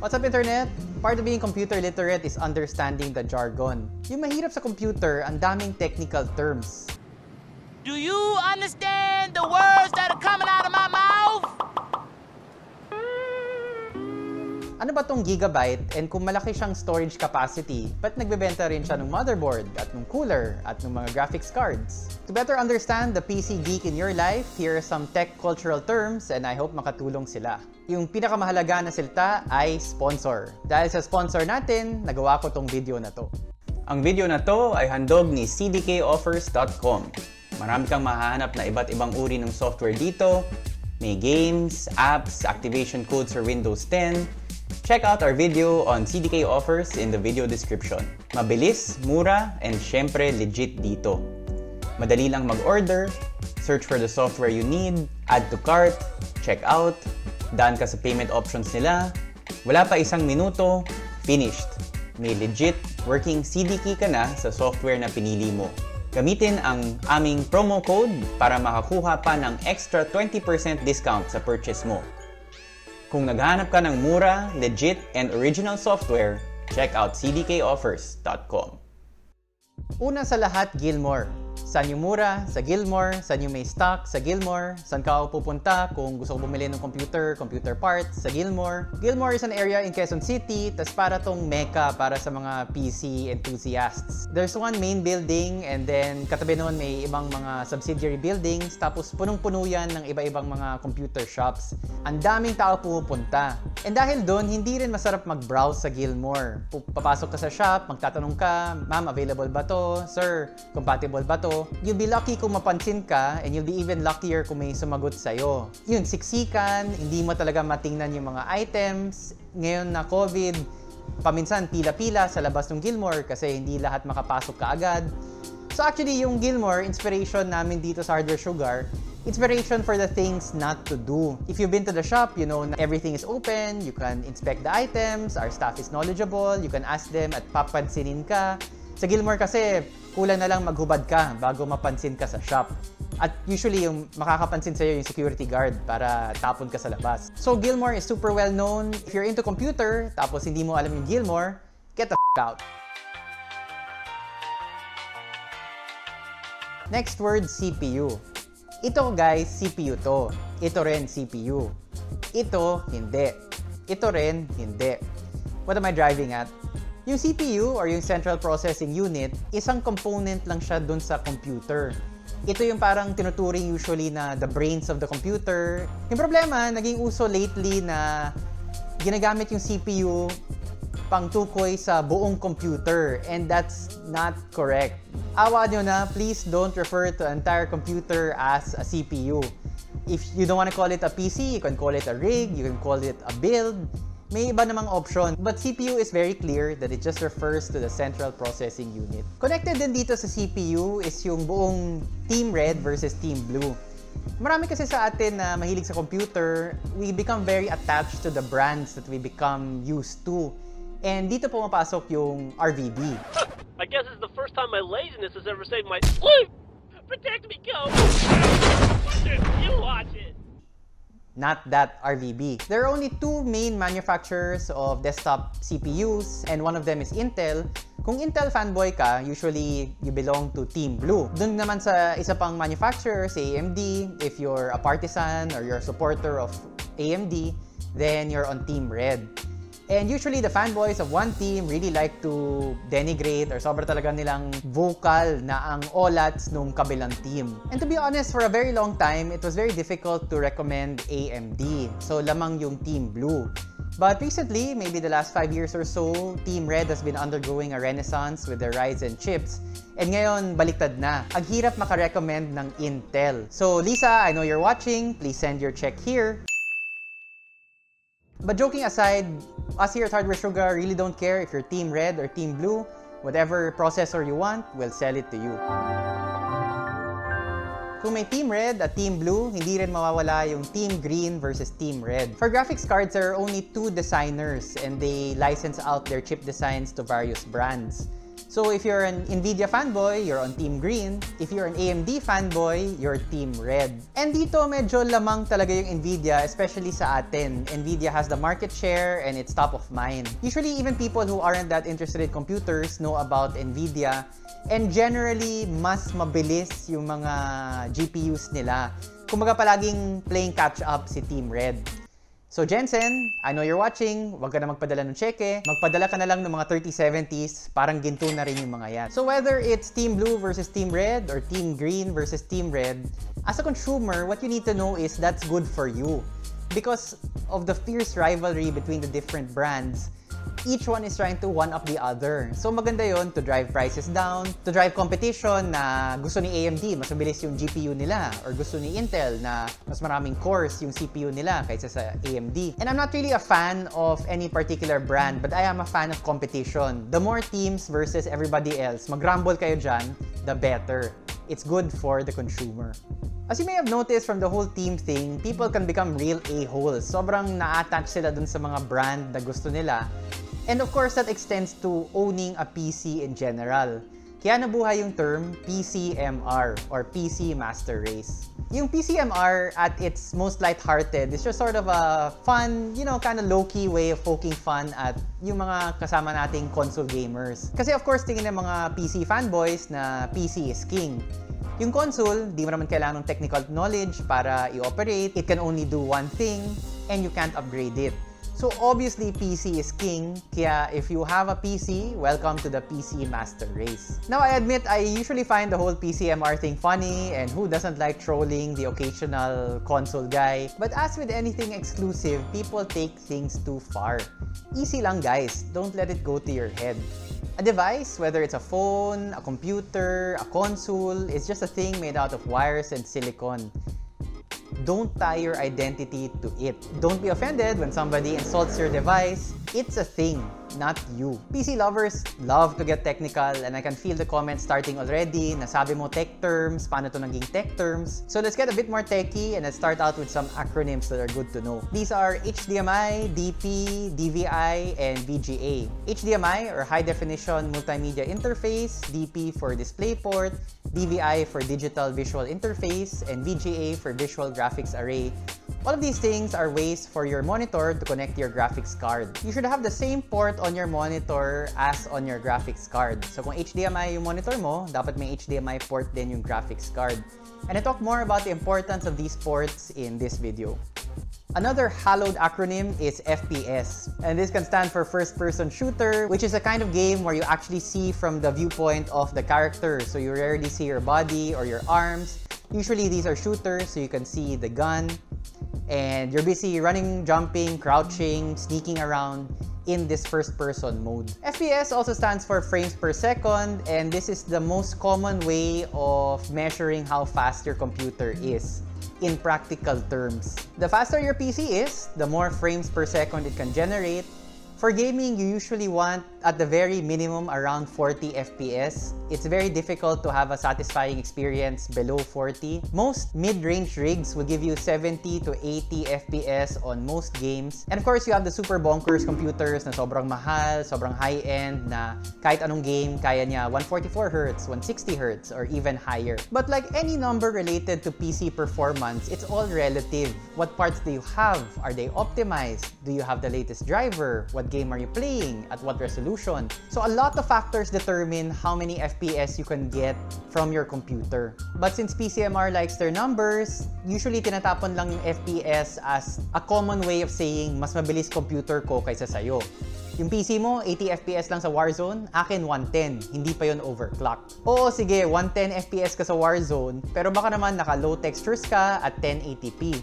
What's up, Internet? Part of being computer literate is understanding the jargon. Yung mahirap sa computer, ang daming technical terms. Do you understand the words that are coming out Ano ba tong gigabyte and kung malaki siyang storage capacity, ba't nagbebenta rin siya ng motherboard at ng cooler at ng mga graphics cards? To better understand the PC geek in your life, here are some tech cultural terms and I hope makatulong sila. Yung pinakamahalaga na silta ay sponsor. Dahil sa sponsor natin, nagawa ko tong video na to. Ang video na to ay handog ni cdkoffers.com. Marami kang mahahanap na iba't ibang uri ng software dito. May games, apps, activation codes for Windows 10, Check out our video on CDK offers in the video description. Mabilis, mura, and syempre legit dito. Madali lang mag-order, search for the software you need, add to cart, check out, daan ka sa payment options nila, wala pa isang minuto, finished. May legit working CDK ka na sa software na pinili mo. Gamitin ang aming promo code para makakuha pa ng extra 20% discount sa purchase mo. Kung naghahanap ka ng mura, legit, and original software, check out cdkoffers.com. Una sa lahat, Gilmore. Saan yung mura? Sa Gilmore. Saan yung may stock? Sa Gilmore. Saan ka ako pupunta kung gusto ko bumili ng computer, computer parts? Sa Gilmore. Gilmore is an area in Quezon City, tas para tong mecca para sa mga PC enthusiasts. There's one main building and then katabi noon may ibang mga subsidiary buildings tapos punong-puno yan ng iba-ibang mga computer shops. Ang daming tao pumupunta. And dahil doon, hindi rin masarap mag-browse sa Gilmore. Papasok ka sa shop, magtatanong ka, ma'am, available ba to? Sir, compatible ba to? You'll be lucky kung mapansin ka and you'll be even luckier kung may sumagot sa'yo. Yun, siksikan, hindi mo talaga matingnan yung mga items. Ngayon na COVID, paminsan pila-pila sa labas ng Gilmore kasi hindi lahat makapasok kaagad. So actually, yung Gilmore, inspiration namin dito sa Hardware Sugar, inspiration for the things not to do. If you've been to the shop, you know everything is open, you can inspect the items, our staff is knowledgeable, you can ask them at papansinin ka. Sa Gilmore kasi, kulang na lang maghubad ka bago mapansin ka sa shop. At usually, yung makakapansin sa'yo yung security guard para tapon ka sa labas. So, Gilmore is super well known. If you're into computer, tapos hindi mo alam yung Gilmore, get the f*** out. Next word, CPU. Ito guys, CPU to. Ito rin CPU. Ito, hindi. Ito rin, hindi. What am I driving at? Yung CPU or yung Central Processing Unit, isang component lang siya dun sa computer. Ito yung parang tinuturing usually na the brains of the computer. Yung problema, naging uso lately na ginagamit yung CPU pang tukoy sa buong computer and that's not correct. Awa nyo na, please don't refer to entire computer as a CPU. If you don't want to call it a PC, you can call it a rig, you can call it a build, may iba namang option, but CPU is very clear that it just refers to the central processing unit. Connected din dito sa CPU is yung buong Team Red versus Team Blue. Marami kasi sa atin na mahilig sa computer, we become very attached to the brands that we become used to. And dito pumapasok yung RVB. I guess it's the first time my laziness has ever saved my life. Protect me, go! You watch it! Not that RVB. There are only two main manufacturers of desktop CPUs and one of them is Intel. Kung Intel fanboy ka, usually you belong to Team Blue. Dun naman sa isa pang manufacturer, sa AMD, if you're a partisan or you're a supporter of AMD, then you're on Team Red. And usually, the fanboys of one team really like to denigrate or sobra talaga nilang vocal na ang olats nung kabilang team. And to be honest, for a very long time, it was very difficult to recommend AMD. So, lamang yung Team Blue. But recently, maybe the last five years or so, Team Red has been undergoing a renaissance with their Ryzen chips. And ngayon, baliktad na. Ang hirap makarecommend ng Intel. So, Lisa, I know you're watching. Please send your check here. But joking aside, us here at Hardware Sugar really don't care if you're Team Red or Team Blue. Whatever processor you want, we'll sell it to you. Kung may Team Red at Team Blue, hindi rin mawawala yung Team Green versus Team Red. For graphics cards, there are only two designers and they license out their chip designs to various brands. So if you're an NVIDIA fanboy, you're on Team Green. If you're an AMD fanboy, you're Team Red. And dito medyo lamang talaga yung NVIDIA, especially sa atin. NVIDIA has the market share and it's top of mind. Usually even people who aren't that interested in computers know about NVIDIA and generally mas mabilis yung mga GPUs nila. Kumaga palaging playing catch up si Team Red. So Jensen, I know you're watching, huwag ka na magpadala ng cheque, magpadala ka na lang ng mga 3070s, parang ginto na rin yung mga yan. So whether it's Team Blue versus Team Red or Team Green versus Team Red, as a consumer, what you need to know is that's good for you. Because of the fierce rivalry between the different brands, each one is trying to one-up the other. So maganda yon to drive prices down, to drive competition na gusto ni AMD, mas mabilis yung GPU nila, or gusto ni Intel na mas maraming cores yung CPU nila kaysa sa AMD. And I'm not really a fan of any particular brand, but I am a fan of competition. The more teams versus everybody else, mag-rumble kayo dyan, the better. It's good for the consumer. As you may have noticed from the whole team thing, people can become real a-holes. Sobrang na-attach sila dun sa mga brand na gusto nila. And of course, that extends to owning a PC in general. Kaya nabuhay yung term PCMR or PC Master Race. Yung PCMR at its most lighthearted is just sort of a fun, you know, kind of low-key way of poking fun at yung mga kasama nating console gamers. Kasi of course, tingin ng mga PC fanboys na PC is king. Yung console, di mo naman kailangan ng technical knowledge para i-operate. It can only do one thing and you can't upgrade it. So obviously, PC is king. Kaya if you have a PC, welcome to the PC Master Race. Now, I admit, I usually find the whole PCMR thing funny and who doesn't like trolling the occasional console guy. But as with anything exclusive, people take things too far. Easy lang guys, don't let it go to your head. A device, whether it's a phone, a computer, a console, is just a thing made out of wires and silicon don't tie your identity to it. Don't be offended when somebody insults your device. It's a thing, not you. PC lovers love to get technical and I can feel the comments starting already. Nasabi mo tech terms, paano to naging tech terms? So let's get a bit more techy and let's start out with some acronyms that are good to know. These are HDMI, DP, DVI, and VGA. HDMI or High Definition Multimedia Interface, DP for DisplayPort, DVI for Digital Visual Interface, and VGA for Visual Graphics Array. All of these things are ways for your monitor to connect your graphics card. You should have the same port on your monitor as on your graphics card. So kung HDMI yung monitor mo, dapat may HDMI port din yung graphics card. And I talk more about the importance of these ports in this video. Another hallowed acronym is FPS, and this can stand for First Person Shooter, which is a kind of game where you actually see from the viewpoint of the character, so you rarely see your body or your arms. Usually these are shooters, so you can see the gun, and you're busy running, jumping, crouching, sneaking around in this first person mode. FPS also stands for frames per second and this is the most common way of measuring how fast your computer is in practical terms. The faster your PC is, the more frames per second it can generate. For gaming, you usually want at the very minimum around 40 FPS. It's very difficult to have a satisfying experience below 40. Most mid-range rigs will give you 70 to 80 FPS on most games. And of course, you have the super bonkers computers na sobrang mahal, sobrang high-end na kahit anong game, kaya niya 144Hz, 160Hz, or even higher. But like any number related to PC performance, it's all relative. What parts do you have? Are they optimized? Do you have the latest driver? What game are you playing? At what resolution? So a lot of factors determine how many FPS you can get from your computer. But since PCMR likes their numbers, usually tinatapon lang yung FPS as a common way of saying mas mabilis computer ko kaysa sa'yo. Yung PC mo, 80 FPS lang sa Warzone, akin 110, hindi pa yon overclock. Oo, sige, 110 FPS ka sa Warzone, pero baka naman naka low textures ka at 1080p.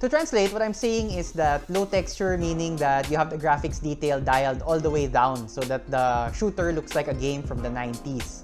To translate, what I'm saying is that low texture meaning that you have the graphics detail dialed all the way down so that the shooter looks like a game from the 90s.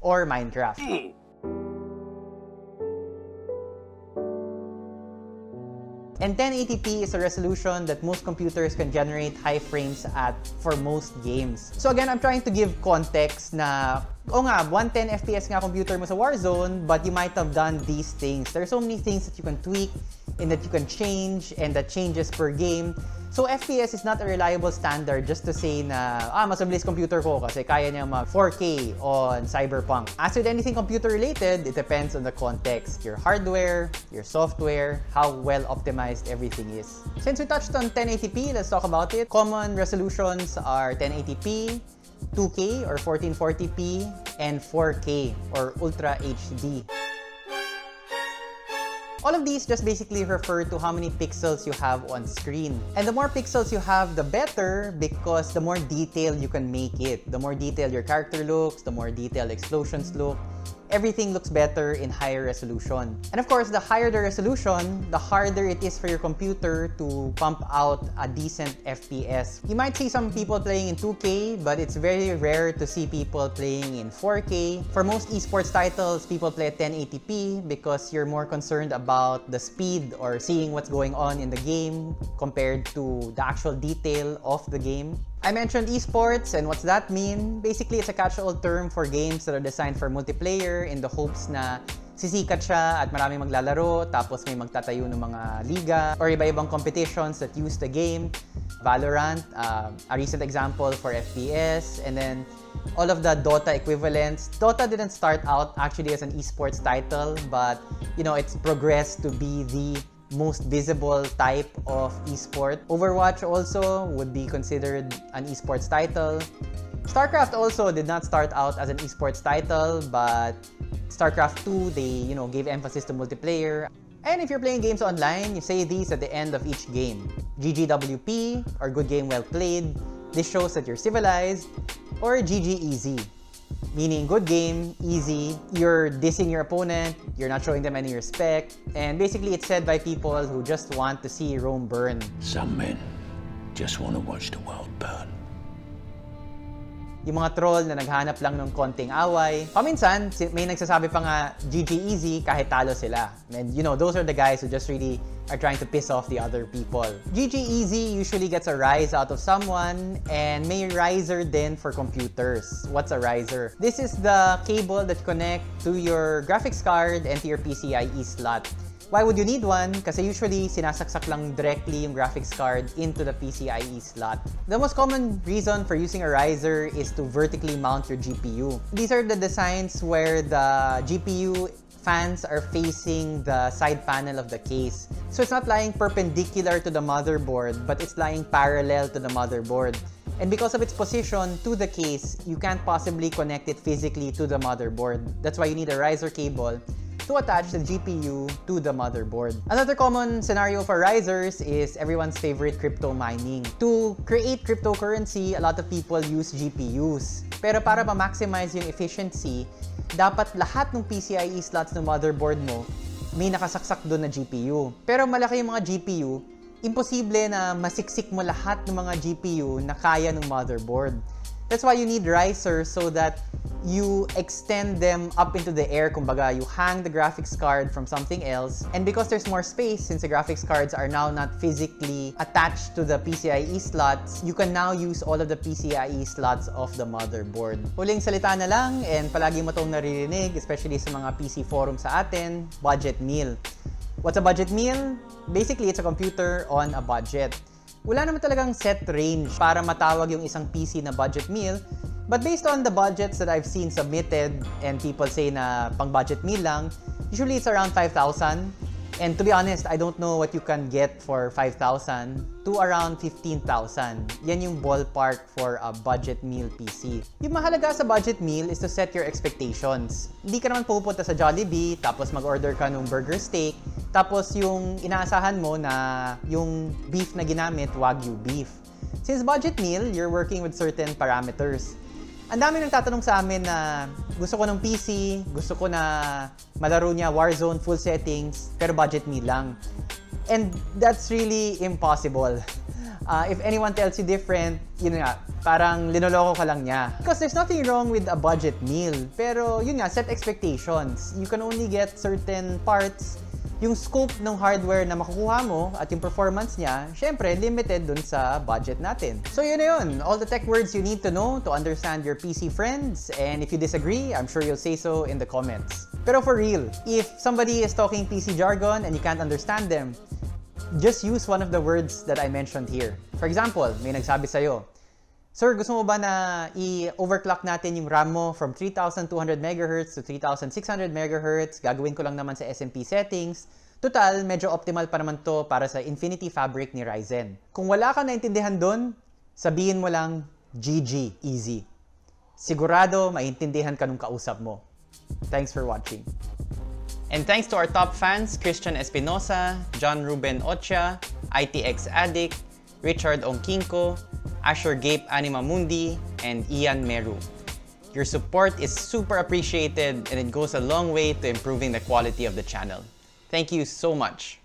Or Minecraft. And 1080p is a resolution that most computers can generate high frames at for most games. So again, I'm trying to give context na, oh nga, 110 FPS nga computer mo sa Warzone, but you might have done these things. There are so many things that you can tweak and that you can change and that changes per game. So FPS is not a reliable standard just to say na, ah, mas computer ko kasi kaya niya mag 4K on Cyberpunk. As with anything computer related, it depends on the context. Your hardware, your software, how well optimized everything is. Since we touched on 1080p, let's talk about it. Common resolutions are 1080p, 2K or 1440p, and 4K or Ultra HD. All of these just basically refer to how many pixels you have on screen. And the more pixels you have, the better because the more detailed you can make it. The more detailed your character looks, the more detailed explosions look, everything looks better in higher resolution. And of course, the higher the resolution, the harder it is for your computer to pump out a decent FPS. You might see some people playing in 2K, but it's very rare to see people playing in 4K. For most esports titles, people play at 1080p because you're more concerned about the speed or seeing what's going on in the game compared to the actual detail of the game. I mentioned esports, and what's that mean? Basically, it's a catch-all term for games that are designed for multiplayer in the hopes na sisikat siya at maraming maglalaro, tapos may magtatayo ng mga liga or iba-ibang competitions that use the game. Valorant, uh, a recent example for FPS, and then all of the Dota equivalents. Dota didn't start out actually as an esports title, but you know, it's progressed to be the most visible type of esport. Overwatch also would be considered an esports title. StarCraft also did not start out as an esports title, but StarCraft 2, they, you know, gave emphasis to multiplayer. And if you're playing games online, you say these at the end of each game. GGWP, or good game well played. This shows that you're civilized. Or GG easy, meaning good game, easy, you're dissing your opponent, you're not showing them any respect, and basically it's said by people who just want to see Rome burn. Some men just want to watch the world burn. Yung mga troll na naghanap lang ng konting away. Paminsan, may nagsasabi pa nga GG easy kahit talo sila. And you know, those are the guys who just really are trying to piss off the other people. GG Easy usually gets a rise out of someone and may riser then for computers. What's a riser? This is the cable that connect to your graphics card and to your PCIe slot. Why would you need one? Kasi usually, sinasaksak lang directly yung graphics card into the PCIe slot. The most common reason for using a riser is to vertically mount your GPU. These are the designs where the GPU fans are facing the side panel of the case. So it's not lying perpendicular to the motherboard, but it's lying parallel to the motherboard. And because of its position to the case, you can't possibly connect it physically to the motherboard. That's why you need a riser cable to attach the GPU to the motherboard. Another common scenario for risers is everyone's favorite crypto mining. To create cryptocurrency, a lot of people use GPUs. Pero para ma-maximize yung efficiency, dapat lahat ng PCIe slots ng motherboard mo may nakasaksak doon na GPU. Pero malaki yung mga GPU, imposible na masiksik mo lahat ng mga GPU na kaya ng motherboard. That's why you need risers so that you extend them up into the air. Kumbaga, you hang the graphics card from something else. And because there's more space, since the graphics cards are now not physically attached to the PCIe slots, you can now use all of the PCIe slots of the motherboard. Huling salita na lang, and palagi mo itong naririnig, especially sa mga PC forum sa atin, budget meal. What's a budget meal? Basically, it's a computer on a budget. Wala naman talagang set range para matawag yung isang PC na budget meal But based on the budgets that I've seen submitted and people say na pang budget meal lang, usually it's around 5,000. And to be honest, I don't know what you can get for 5,000 to around 15,000. Yan yung ballpark for a budget meal PC. Yung mahalaga sa budget meal is to set your expectations. Hindi ka naman pupunta sa Jollibee, tapos mag-order ka ng burger steak, tapos yung inaasahan mo na yung beef na ginamit, Wagyu beef. Since budget meal, you're working with certain parameters ang dami nang tatanong sa amin na gusto ko ng PC, gusto ko na malaro niya Warzone full settings, pero budget me lang. And that's really impossible. Uh, if anyone tells you different, yun nga, parang linoloko ka lang niya. Because there's nothing wrong with a budget meal. Pero yun nga, set expectations. You can only get certain parts yung scope ng hardware na makukuha mo at yung performance niya, syempre, limited dun sa budget natin. So yun na yun. All the tech words you need to know to understand your PC friends. And if you disagree, I'm sure you'll say so in the comments. Pero for real, if somebody is talking PC jargon and you can't understand them, just use one of the words that I mentioned here. For example, may nagsabi sa'yo, Sir, gusto mo ba na i-overclock natin yung RAM mo from 3200 MHz to 3600 MHz? Gagawin ko lang naman sa SMP settings. Total, medyo optimal pa naman to para sa Infinity Fabric ni Ryzen. Kung wala ka naintindihan doon, sabihin mo lang, GG, easy. Sigurado, maintindihan ka nung kausap mo. Thanks for watching. And thanks to our top fans, Christian Espinosa, John Ruben Ocha, ITX Addict, Richard Ongkinko, Asher Gape Anima Mundi, and Ian Meru. Your support is super appreciated and it goes a long way to improving the quality of the channel. Thank you so much.